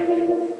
Gracias.